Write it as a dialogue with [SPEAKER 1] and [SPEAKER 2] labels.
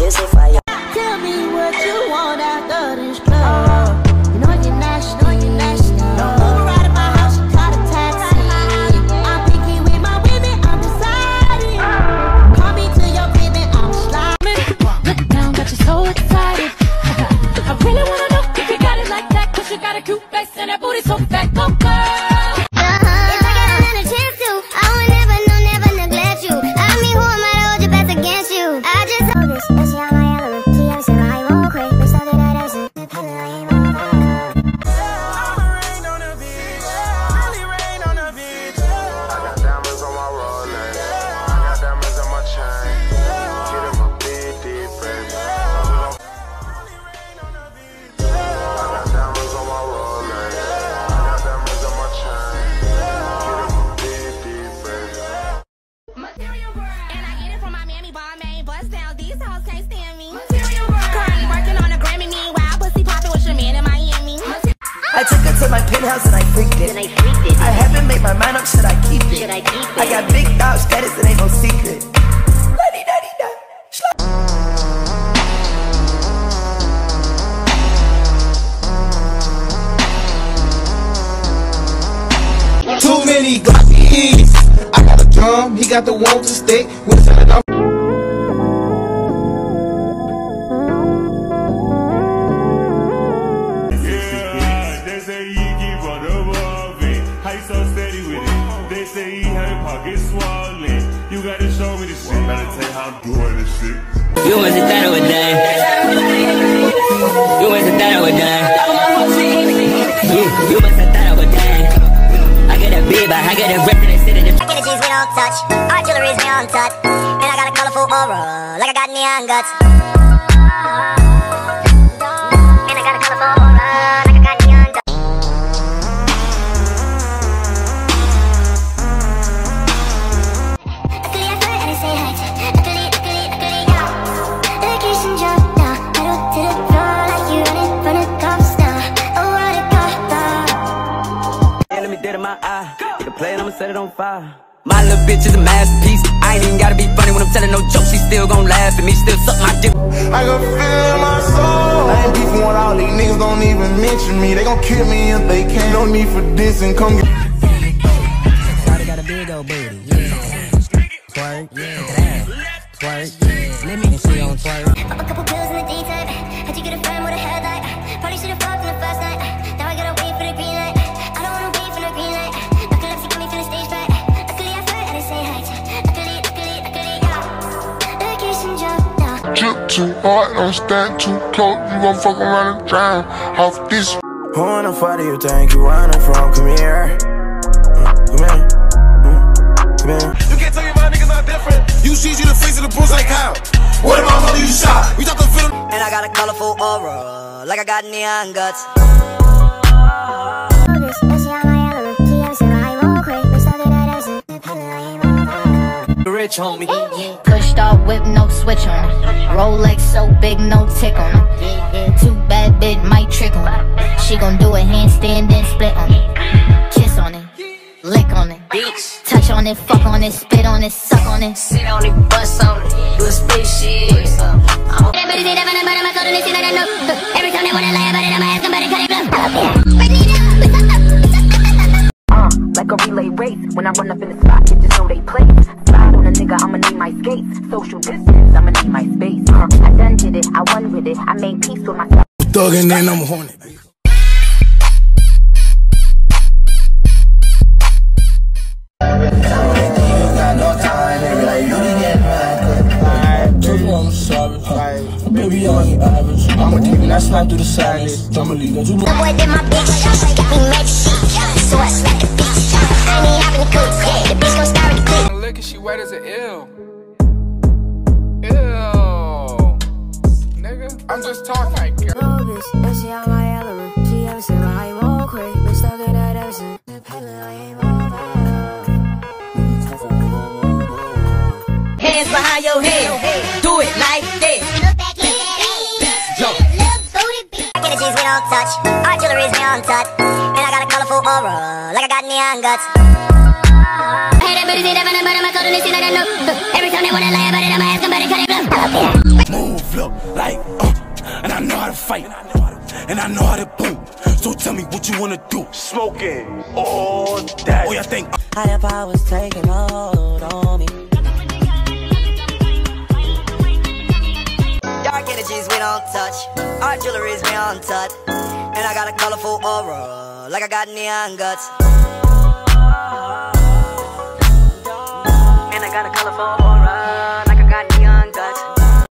[SPEAKER 1] juicy for
[SPEAKER 2] And
[SPEAKER 3] I
[SPEAKER 4] get
[SPEAKER 5] it from my mammy, Balmain. Bust down, these hoes can't stand me. Material. Currently working on a Grammy, meanwhile, pussy poppin' with your man in Miami.
[SPEAKER 6] I took her to my penthouse and I freaked it.
[SPEAKER 1] I freaked it.
[SPEAKER 6] I haven't made my mind up, should I keep it?
[SPEAKER 1] Should I keep
[SPEAKER 6] I got big dog status, it ain't no secret.
[SPEAKER 7] Too many Glockies. I got a drum, he got the one to stick. With it off.
[SPEAKER 4] Yeah, they say he keep on evolving. How you so steady with it? They say he had pockets swollen. You gotta show me the shit. I'm about to tell you how I'm doing this shit.
[SPEAKER 8] You must have thought it was done. You must have thought it was done. You, you must have thought it was done. I got a big I got a rest
[SPEAKER 9] Energies touch, artillery's we on touch. And I got a colorful aura, like I got neon guts. And I got a colorful aura, like I got neon guts. Ugly effort and I say. Ugly, ugly, ugly. Location pedal to the floor like you running from the cops now. Oh, what a cop
[SPEAKER 8] Yeah, let me dead in my eye. Take a play and I'ma set it on fire. My little bitch is a masterpiece. I ain't even gotta be funny when I'm telling no jokes. She still gon' laugh at me, still suck my dick.
[SPEAKER 7] I can feel my soul. I ain't beefing with all these niggas, don't even mention me. They gon' kill me if they can. No need for this and come get.
[SPEAKER 8] Shawty got a big old booty, yeah. Twerk, yeah. Twerk, yeah. Let me and she on twerk.
[SPEAKER 9] Pop a couple pills in the
[SPEAKER 4] too hard, don't stand too close. You gon' fuck around and drown off this.
[SPEAKER 7] Who in the fuck do you think you running from? Come here. Mm, Come here. Mm, Come here.
[SPEAKER 4] You can't tell me my niggas not different. You see you the face of the bulls like how? What if my mother you shot? We talk the film.
[SPEAKER 8] And I got a colorful aura, like I got neon guts. Rich homie.
[SPEAKER 3] Pushed off whip, no switch on it. Rolex so big, no tick on it. Too bad, bit might trick on it. She gon' do a handstand, then split on it. Kiss on it, lick on it. Touch on it, fuck on it, spit on it, suck on it.
[SPEAKER 1] Sit on it, bust on it, do a spaceship. I'm a
[SPEAKER 9] Everybody say that, but I'm but I'm a total, they say that I know. Every time they wanna lie about it, I'ma ask somebody, cut it bluff. It up.
[SPEAKER 1] uh, like a relay race. When I run up in the spot, bitches know they place. Slide on a nigga, I'ma need my skates. Social distance, I'ma need my space. Uh, I done did it, I won with it. I made peace with myself.
[SPEAKER 7] Thuggin' and I'm horny. Baby, I'm an average. I'm a demon, I slide through the silence. I'ma leave you.
[SPEAKER 9] The boy did my big shot, got me mad shit. So I slapped the bitch. I ain't having the cook,
[SPEAKER 4] just talking.
[SPEAKER 2] Know this, that's how my element. See, I'm saying I won't quit, but something that doesn't depend on.
[SPEAKER 8] Hands behind your head. Do it like that.
[SPEAKER 9] Look back at that.
[SPEAKER 8] Jump.
[SPEAKER 9] Look booty bitch. Energies we don't touch, artillery's we on touch. And I got a colorful aura, like I got neon guts. Hey, that bitch see that when I'm burning my soul they see that I know. Every time they wanna lie about it, I'ma ask them about it, cut it blow.
[SPEAKER 6] Move, look, like, uh, fight, and I know how to boom. So tell me what you wanna do. Smoking all day. Oh, you think
[SPEAKER 10] Higher powers taking hold on me.
[SPEAKER 11] Dark energies we don't touch. Art jewelry's we touch. And I got a colorful aura, like I got neon guts. And I got a colorful aura.